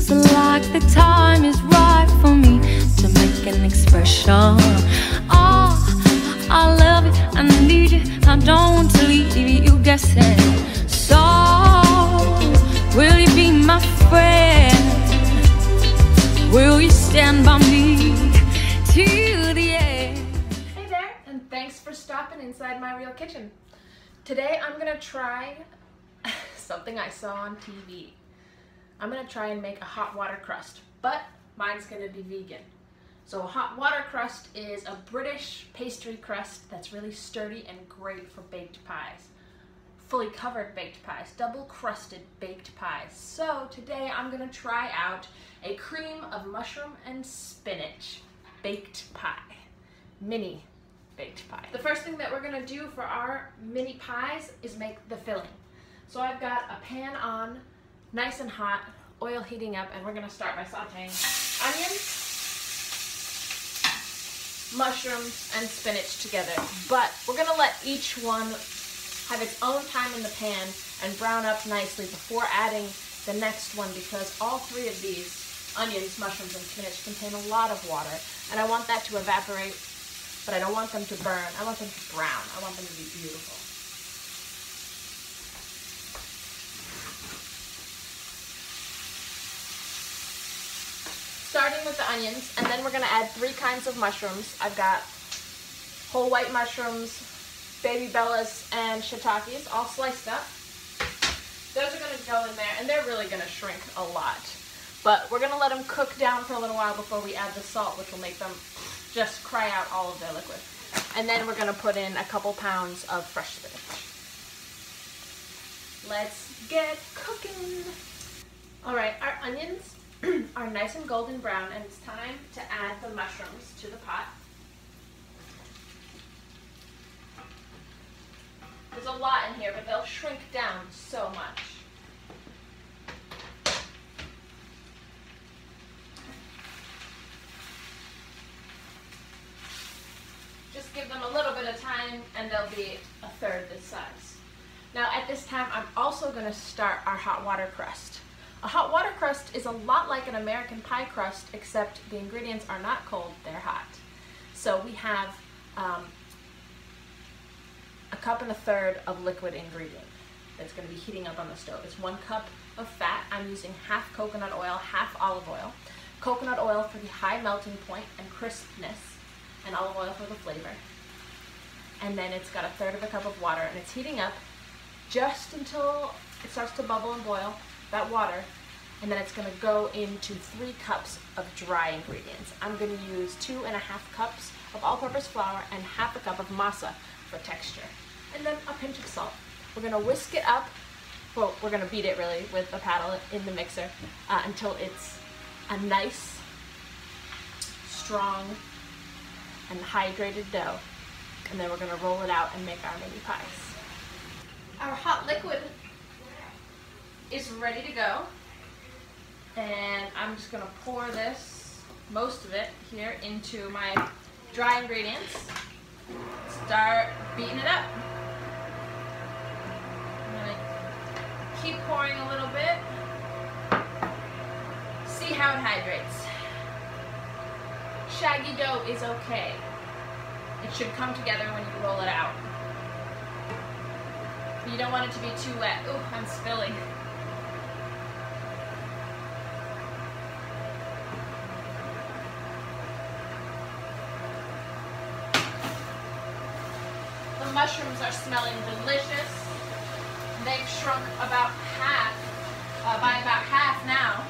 feels like the time is right for me to make an expression. Oh, I love I need you, I don't want to leave you guessing. So, will you be my friend? Will you stand by me the end? Hey there, and thanks for stopping inside my real kitchen. Today I'm gonna try something I saw on TV. I'm gonna try and make a hot water crust, but mine's gonna be vegan. So a hot water crust is a British pastry crust that's really sturdy and great for baked pies. Fully covered baked pies, double crusted baked pies. So today I'm gonna try out a cream of mushroom and spinach baked pie. Mini baked pie. The first thing that we're gonna do for our mini pies is make the filling. So I've got a pan on, nice and hot, oil heating up, and we're gonna start by sauteing onions, mushrooms, and spinach together. But we're gonna let each one have its own time in the pan and brown up nicely before adding the next one because all three of these, onions, mushrooms, and spinach, contain a lot of water. And I want that to evaporate, but I don't want them to burn. I want them to brown. I want them to be beautiful. Starting with the onions, and then we're gonna add three kinds of mushrooms. I've got whole white mushrooms, baby bellas, and shiitakes, all sliced up. Those are gonna go in there, and they're really gonna shrink a lot. But we're gonna let them cook down for a little while before we add the salt, which will make them just cry out all of their liquid. And then we're gonna put in a couple pounds of fresh spinach. Let's get cooking. All right, our onions are nice and golden brown and it's time to add the mushrooms to the pot. There's a lot in here, but they'll shrink down so much. Just give them a little bit of time and they'll be a third this size. Now at this time, I'm also gonna start our hot water crust. A hot water crust is a lot like an American pie crust, except the ingredients are not cold, they're hot. So we have um, a cup and a third of liquid ingredient that's going to be heating up on the stove. It's one cup of fat. I'm using half coconut oil, half olive oil. Coconut oil for the high melting point and crispness, and olive oil for the flavor. And then it's got a third of a cup of water, and it's heating up just until it starts to bubble and boil that water, and then it's gonna go into three cups of dry ingredients. I'm gonna use two and a half cups of all-purpose flour and half a cup of masa for texture. And then a pinch of salt. We're gonna whisk it up, well, we're gonna beat it really with a paddle in the mixer uh, until it's a nice, strong, and hydrated dough. And then we're gonna roll it out and make our mini pies. Our hot liquid is ready to go. And I'm just gonna pour this, most of it here, into my dry ingredients. Start beating it up. I'm gonna keep pouring a little bit. See how it hydrates. Shaggy dough is okay. It should come together when you roll it out. You don't want it to be too wet. Ooh, I'm spilling. Mushrooms are smelling delicious. They've shrunk about half, uh, by about half now.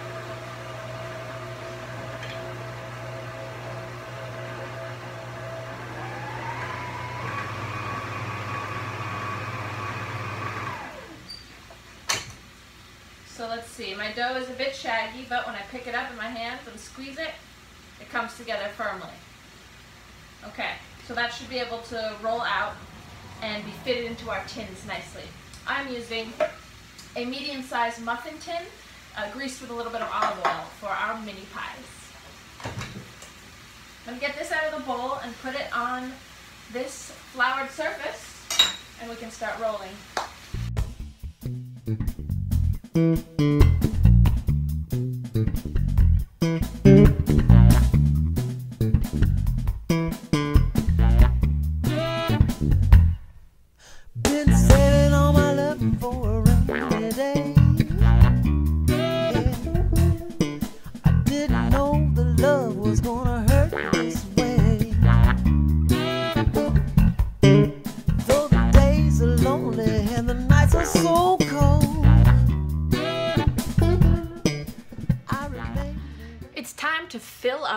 So let's see, my dough is a bit shaggy, but when I pick it up in my hands and squeeze it, it comes together firmly. Okay, so that should be able to roll out and be fitted into our tins nicely. I'm using a medium-sized muffin tin uh, greased with a little bit of olive oil for our mini pies. I'm going to get this out of the bowl and put it on this floured surface and we can start rolling.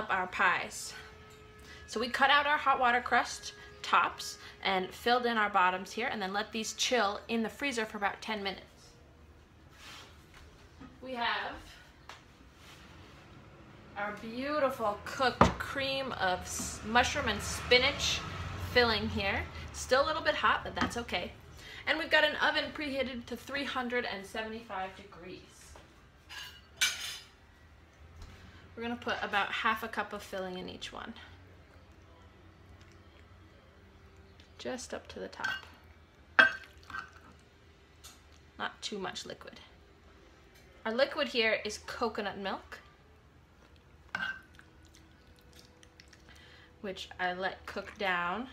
Up our pies. So we cut out our hot water crust tops and filled in our bottoms here and then let these chill in the freezer for about 10 minutes. We have our beautiful cooked cream of mushroom and spinach filling here. Still a little bit hot, but that's okay. And we've got an oven preheated to 375 degrees. We're gonna put about half a cup of filling in each one. Just up to the top. Not too much liquid. Our liquid here is coconut milk. which I let cook down.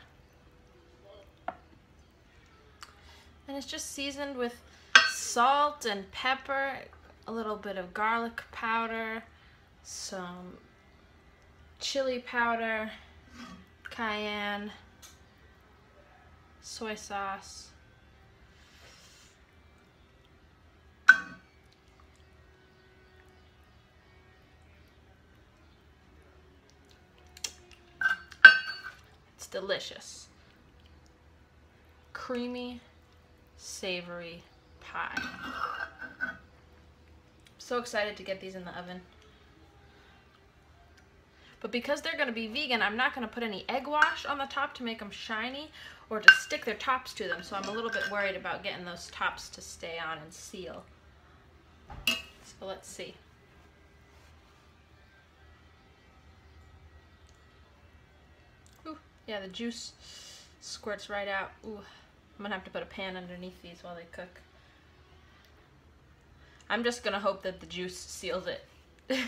And it's just seasoned with salt and pepper, a little bit of garlic powder, some chili powder, cayenne, soy sauce, It's delicious. Creamy, savory pie. So excited to get these in the oven. But because they're going to be vegan, I'm not going to put any egg wash on the top to make them shiny or to stick their tops to them. So I'm a little bit worried about getting those tops to stay on and seal. So let's see. Ooh, Yeah, the juice squirts right out. Ooh, I'm gonna have to put a pan underneath these while they cook. I'm just gonna hope that the juice seals it.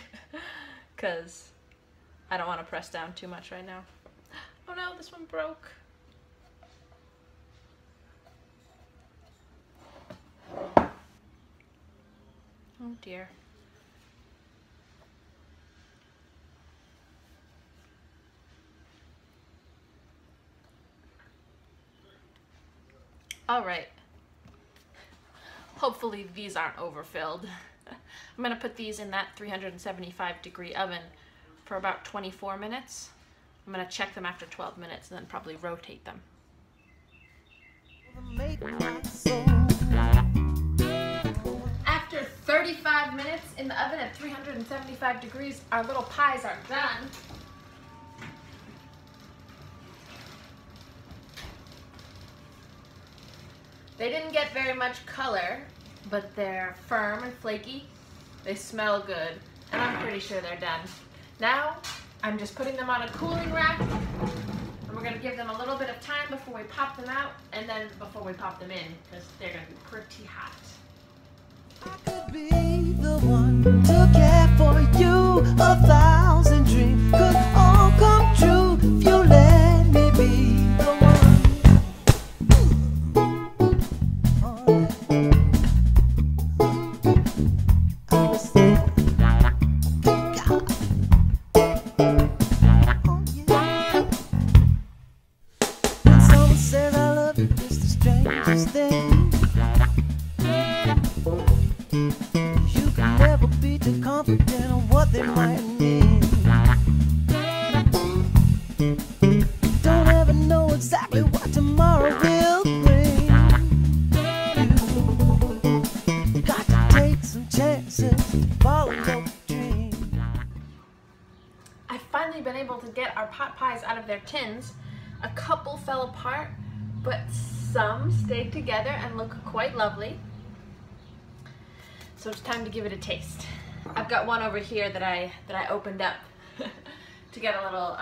Cause I don't wanna press down too much right now. Oh no, this one broke. Oh dear. All right. Hopefully these aren't overfilled. I'm gonna put these in that 375 degree oven for about 24 minutes. I'm gonna check them after 12 minutes and then probably rotate them. After 35 minutes in the oven at 375 degrees, our little pies are done. They didn't get very much color, but they're firm and flaky. They smell good, and I'm pretty sure they're done. Now, I'm just putting them on a cooling rack, and we're gonna give them a little bit of time before we pop them out, and then before we pop them in, because they're gonna be pretty hot. I could be the one to care for you, a tins. A couple fell apart, but some stayed together and look quite lovely. So it's time to give it a taste. I've got one over here that I that I opened up to get a little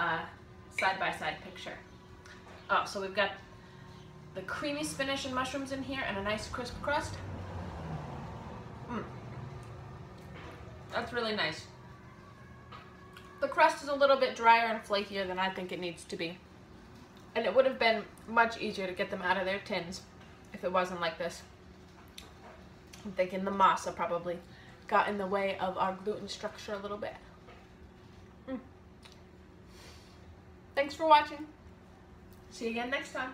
side-by-side uh, -side picture. Oh, so we've got the creamy spinach and mushrooms in here and a nice crisp crust. Mm. That's really nice. The crust is a little bit drier and flakier than I think it needs to be. And it would have been much easier to get them out of their tins if it wasn't like this. I'm thinking the masa probably got in the way of our gluten structure a little bit. Mm. Thanks for watching. See you again next time.